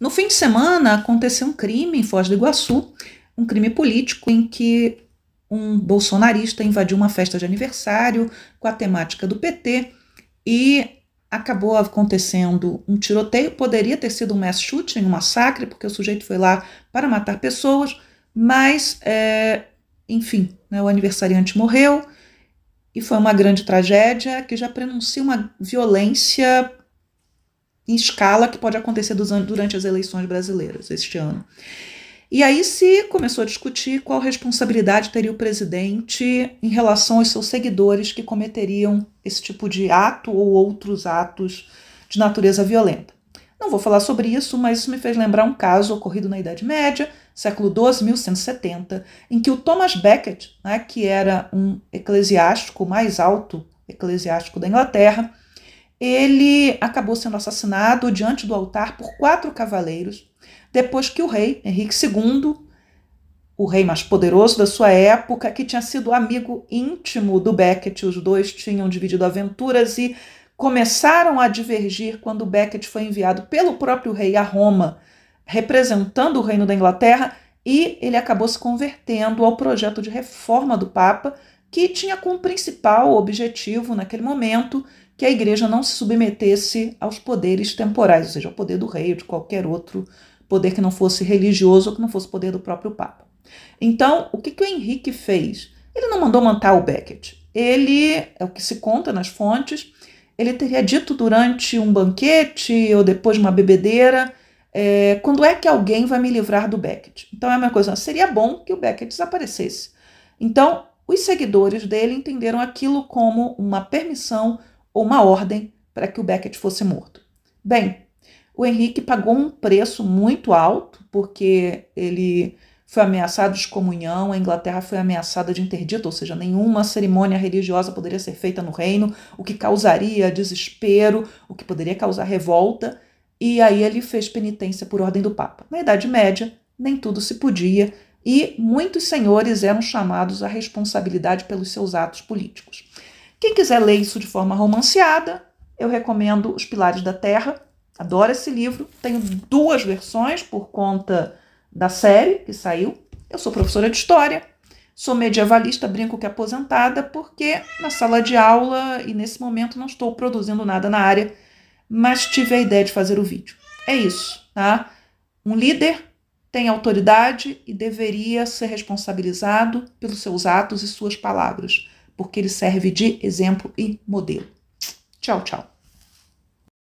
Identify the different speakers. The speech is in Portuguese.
Speaker 1: No fim de semana aconteceu um crime em Foz do Iguaçu, um crime político em que um bolsonarista invadiu uma festa de aniversário com a temática do PT e acabou acontecendo um tiroteio. Poderia ter sido um mass shooting, um massacre, porque o sujeito foi lá para matar pessoas, mas, é, enfim, né, o aniversariante morreu e foi uma grande tragédia que já prenuncia uma violência em escala que pode acontecer durante as eleições brasileiras este ano. E aí se começou a discutir qual responsabilidade teria o presidente em relação aos seus seguidores que cometeriam esse tipo de ato ou outros atos de natureza violenta. Não vou falar sobre isso, mas isso me fez lembrar um caso ocorrido na Idade Média, século XII, 1170, em que o Thomas Becket, né, que era um eclesiástico mais alto eclesiástico da Inglaterra, ele acabou sendo assassinado diante do altar por quatro cavaleiros depois que o rei Henrique II, o rei mais poderoso da sua época, que tinha sido amigo íntimo do Becket, os dois tinham dividido aventuras e começaram a divergir quando Becket foi enviado pelo próprio rei a Roma, representando o reino da Inglaterra, e ele acabou se convertendo ao projeto de reforma do Papa, que tinha como principal objetivo naquele momento que a igreja não se submetesse aos poderes temporais, ou seja, ao poder do rei ou de qualquer outro poder que não fosse religioso ou que não fosse poder do próprio Papa. Então, o que, que o Henrique fez? Ele não mandou matar o Becket. Ele, é o que se conta nas fontes, ele teria dito durante um banquete ou depois de uma bebedeira, é, quando é que alguém vai me livrar do Becket? Então é uma coisa, seria bom que o Becket desaparecesse. Então, os seguidores dele entenderam aquilo como uma permissão ou uma ordem para que o Becket fosse morto. Bem, o Henrique pagou um preço muito alto, porque ele foi ameaçado de excomunhão, a Inglaterra foi ameaçada de interdito, ou seja, nenhuma cerimônia religiosa poderia ser feita no reino, o que causaria desespero, o que poderia causar revolta, e aí ele fez penitência por ordem do Papa. Na Idade Média, nem tudo se podia, e muitos senhores eram chamados à responsabilidade pelos seus atos políticos. Quem quiser ler isso de forma romanceada, eu recomendo Os Pilares da Terra, Adoro esse livro. Tenho duas versões por conta da série que saiu. Eu sou professora de história, sou medievalista, brinco que aposentada, porque na sala de aula e nesse momento não estou produzindo nada na área, mas tive a ideia de fazer o vídeo. É isso, tá? Um líder tem autoridade e deveria ser responsabilizado pelos seus atos e suas palavras, porque ele serve de exemplo e modelo. Tchau, tchau.